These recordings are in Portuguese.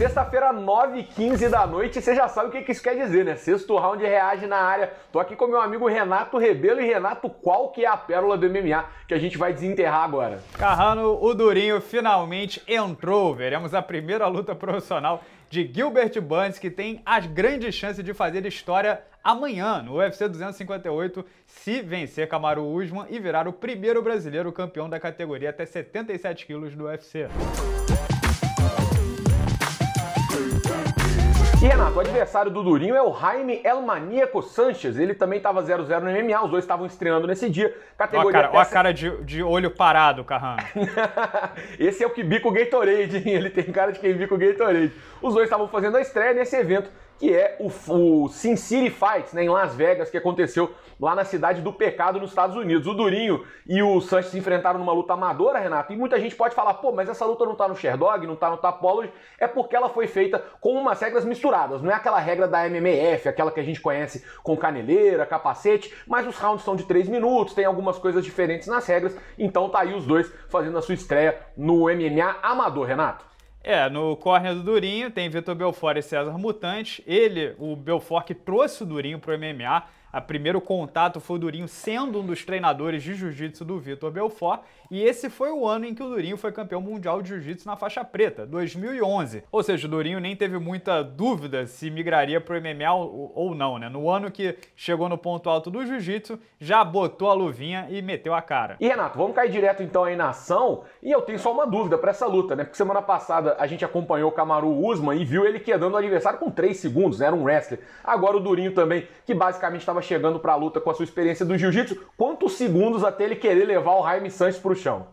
Sexta-feira, 9h15 da noite, você já sabe o que isso quer dizer, né? Sexto round reage na área. Tô aqui com meu amigo Renato Rebelo. E Renato, qual que é a pérola do MMA que a gente vai desenterrar agora? Carrano, o Durinho finalmente entrou. Veremos a primeira luta profissional de Gilbert Burns, que tem as grandes chances de fazer história amanhã no UFC 258, se vencer Kamaru Usman e virar o primeiro brasileiro campeão da categoria até 77 quilos do UFC. E Renato, o adversário do Durinho é o Jaime El Maníaco Sanchez. Ele também estava 0-0 no MMA, os dois estavam estreando nesse dia. Categoria ó a cara, ó a cara de, de olho parado, Carrano. Esse é o que bica o Gatorade, hein? Ele tem cara de quem bica o Gatorade. Os dois estavam fazendo a estreia nesse evento que é o, o Sin City Fights, né, em Las Vegas, que aconteceu lá na cidade do pecado nos Estados Unidos. O Durinho e o Sanches se enfrentaram numa luta amadora, Renato, e muita gente pode falar, pô, mas essa luta não tá no Sherdog, não tá no Tapology, é porque ela foi feita com umas regras misturadas, não é aquela regra da MMF, aquela que a gente conhece com caneleira, capacete, mas os rounds são de 3 minutos, tem algumas coisas diferentes nas regras, então tá aí os dois fazendo a sua estreia no MMA amador, Renato. É, no corner do Durinho tem Vitor Belfort e César Mutante. Ele, o Belfort, que trouxe o Durinho pro MMA, a primeiro contato foi o Durinho sendo um dos treinadores de jiu-jitsu do Vitor Belfort, e esse foi o ano em que o Durinho foi campeão mundial de jiu-jitsu na faixa preta, 2011. Ou seja, o Durinho nem teve muita dúvida se migraria para o MMA ou não, né? No ano que chegou no ponto alto do jiu-jitsu, já botou a luvinha e meteu a cara. E Renato, vamos cair direto então aí na ação, e eu tenho só uma dúvida para essa luta, né? Porque semana passada a gente acompanhou o Kamaru Usman e viu ele quedando o adversário com 3 segundos, né? Era um wrestler. Agora o Durinho também, que basicamente estava estava chegando para a luta com a sua experiência do jiu-jitsu, quantos segundos até ele querer levar o Jaime Sanches para o chão?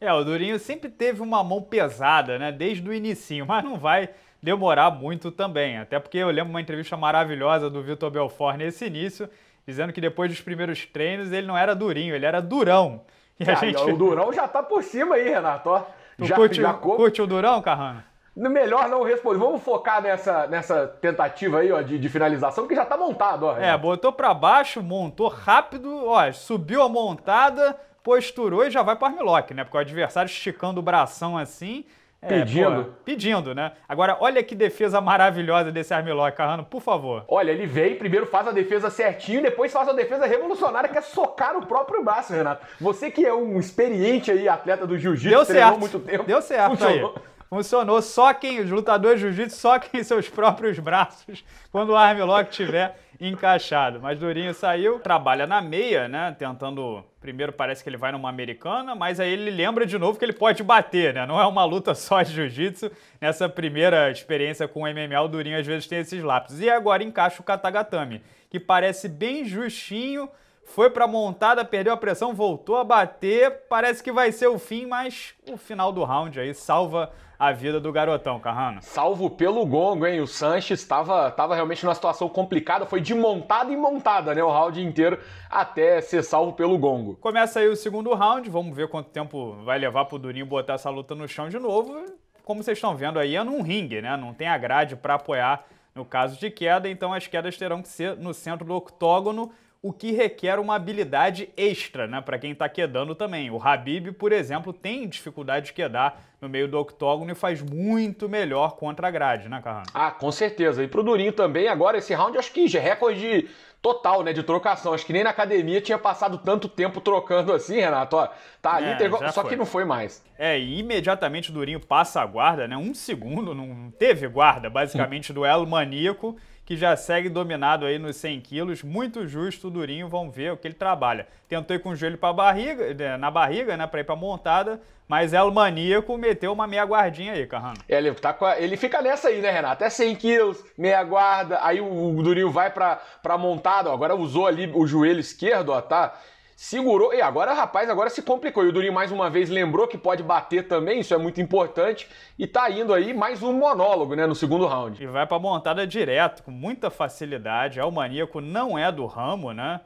É, o Durinho sempre teve uma mão pesada, né, desde o inicinho, mas não vai demorar muito também, até porque eu lembro uma entrevista maravilhosa do Vitor Belfort nesse início, dizendo que depois dos primeiros treinos ele não era durinho, ele era durão. E a ah, gente... O Durão já tá por cima aí, Renato, ó. já, curte, já... curte o Durão, Carrano? Melhor não responder. Vamos focar nessa, nessa tentativa aí, ó, de, de finalização, que já tá montado, ó. É, botou para baixo, montou rápido, ó, subiu a montada, posturou e já vai para armlock, né? Porque o adversário esticando o bração assim. É, pedindo. Pô, pedindo, né? Agora, olha que defesa maravilhosa desse armlock, Carrano, por favor. Olha, ele vem, primeiro faz a defesa certinho, depois faz a defesa revolucionária, que é socar o próprio braço, Renato. Você que é um experiente aí, atleta do jiu-jitsu, treinou muito tempo. Deu certo funcionou. aí. Funcionou. Só quem, os lutadores de jiu-jitsu, só quem seus próprios braços quando o armlock estiver encaixado. Mas Durinho saiu, trabalha na meia, né? Tentando. Primeiro parece que ele vai numa americana, mas aí ele lembra de novo que ele pode bater, né? Não é uma luta só de jiu-jitsu. Nessa primeira experiência com o MMA, o Durinho às vezes tem esses lapsos. E agora encaixa o Katagatame, que parece bem justinho foi para montada, perdeu a pressão, voltou a bater. Parece que vai ser o fim, mas o final do round aí salva a vida do garotão, Carrano. Salvo pelo gongo, hein? O Sanches estava tava realmente numa situação complicada, foi de montada em montada, né? O round inteiro até ser salvo pelo gongo. Começa aí o segundo round, vamos ver quanto tempo vai levar pro Durinho botar essa luta no chão de novo. Como vocês estão vendo aí, é num ringue, né? Não tem a grade para apoiar no caso de queda, então as quedas terão que ser no centro do octógono o que requer uma habilidade extra, né, para quem está quedando também. O Habib, por exemplo, tem dificuldade de quedar no meio do octógono e faz muito melhor contra a grade, né, Carrano? Ah, com certeza. E pro Durinho também, agora esse round acho que já é recorde total, né, de trocação. Acho que nem na academia tinha passado tanto tempo trocando assim, Renato. Ó, tá ali, é, só foi. que não foi mais. É, e imediatamente o Durinho passa a guarda, né? Um segundo, não teve guarda, basicamente, do elo maníaco que já segue dominado aí nos 100 quilos, muito justo o Durinho, vamos ver o que ele trabalha. Tentou ir com o joelho pra barriga, né, na barriga, né, para ir para montada, mas é o maníaco meteu uma meia guardinha aí, Carrano. É, ele, tá a, ele fica nessa aí, né, Renato? Até 100 quilos, meia guarda, aí o, o Durinho vai para pra montada, ó, agora usou ali o joelho esquerdo, ó, tá? Segurou. E agora, rapaz, agora se complicou. E o Durinho mais uma vez lembrou que pode bater também, isso é muito importante. E tá indo aí mais um monólogo, né, no segundo round. E vai pra montada direto, com muita facilidade. É o maníaco não é do ramo, né?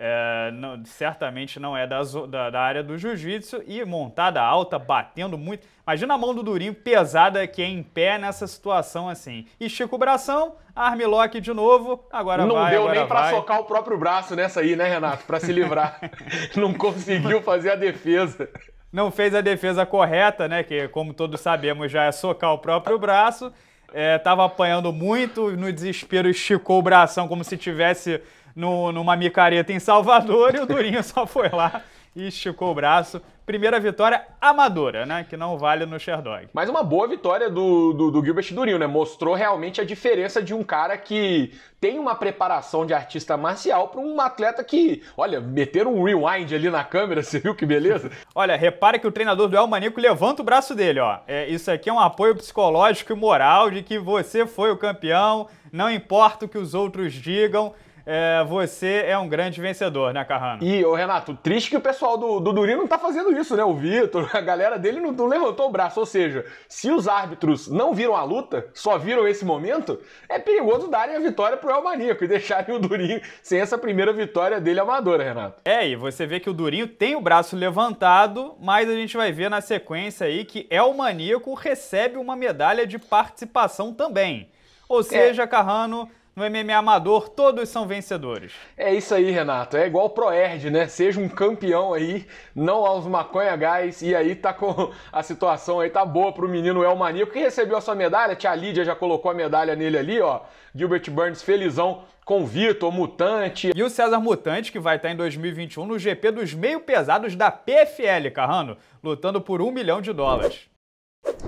É, não, certamente não é da, da, da área do jiu-jitsu e montada alta, batendo muito. Imagina a mão do Durinho pesada que é em pé nessa situação assim. Estica o bração, armlock de novo, agora não vai, deu agora nem para socar o próprio braço nessa aí, né, Renato? Para se livrar. não conseguiu fazer a defesa. Não fez a defesa correta, né? Que, como todos sabemos, já é socar o próprio braço. É, tava apanhando muito, no desespero esticou o bração como se tivesse no, numa micareta em Salvador e o Durinho só foi lá e esticou o braço. Primeira vitória amadora, né? Que não vale no Sherdog. Mas uma boa vitória do, do, do, Gilbert Durinho, né? Mostrou realmente a diferença de um cara que tem uma preparação de artista marcial para um atleta que, olha, meteram um rewind ali na câmera, você viu que beleza? olha, repare que o treinador do El Manico levanta o braço dele, ó. É, isso aqui é um apoio psicológico e moral de que você foi o campeão, não importa o que os outros digam é, você é um grande vencedor, né, Carrano? E, ô Renato, triste que o pessoal do, do Durinho não tá fazendo isso, né? O Vitor, a galera dele não, não, levantou o braço. Ou seja, se os árbitros não viram a luta, só viram esse momento, é perigoso darem a vitória pro El Maníaco e deixarem o Durinho sem essa primeira vitória dele amadora, Renato. É, e você vê que o Durinho tem o braço levantado, mas a gente vai ver na sequência aí que El Maníaco recebe uma medalha de participação também. Ou seja, é. Carrano no MMA amador, todos são vencedores. É isso aí, Renato. É igual o Proerd, né? Seja um campeão aí, não aos maconha gás. E aí tá com a situação aí, tá boa pro menino El Maníaco, que recebeu a sua medalha. Tia Lídia já colocou a medalha nele ali, ó. Gilbert Burns felizão com Vitor, Mutante. E o César Mutante, que vai estar em 2021 no GP dos meio pesados da PFL, Carrano, lutando por um milhão de dólares.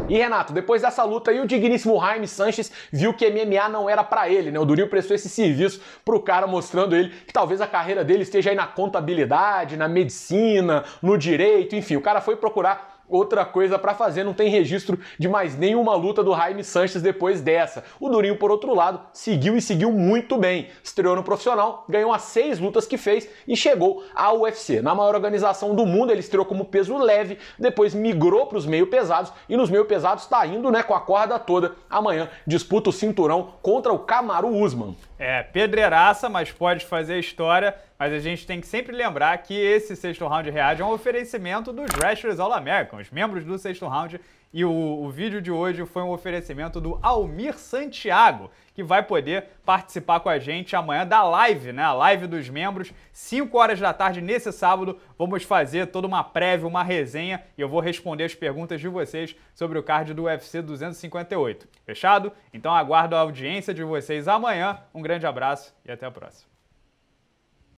E Renato, depois dessa luta aí, o digníssimo Jaime Sanches viu que MMA não era para ele, né? O Durinho prestou esse serviço pro cara, mostrando ele que talvez a carreira dele esteja aí na contabilidade, na medicina, no direito, enfim. O cara foi procurar outra coisa para fazer, não tem registro de mais nenhuma luta do Jaime Sanches depois dessa. O Durinho, por outro lado, seguiu e seguiu muito bem. Estreou no profissional, ganhou as seis lutas que fez e chegou ao UFC. Na maior organização do mundo, ele estreou como peso leve, depois migrou para os meio pesados e nos meio pesados está indo né, com a corda toda. Amanhã disputa o cinturão contra o Kamaru Usman. É, pedreiraça, mas pode fazer história. Mas a gente tem que sempre lembrar que esse sexto round reage é um oferecimento dos Wrestlers All American, os membros do sexto round. E o, o, vídeo de hoje foi um oferecimento do Almir Santiago, que vai poder participar com a gente amanhã da live, né? A live dos membros, 5 horas da tarde nesse sábado. Vamos fazer toda uma prévia, uma resenha e eu vou responder as perguntas de vocês sobre o card do UFC 258. Fechado? Então aguardo a audiência de vocês amanhã. Um grande abraço e até a próxima.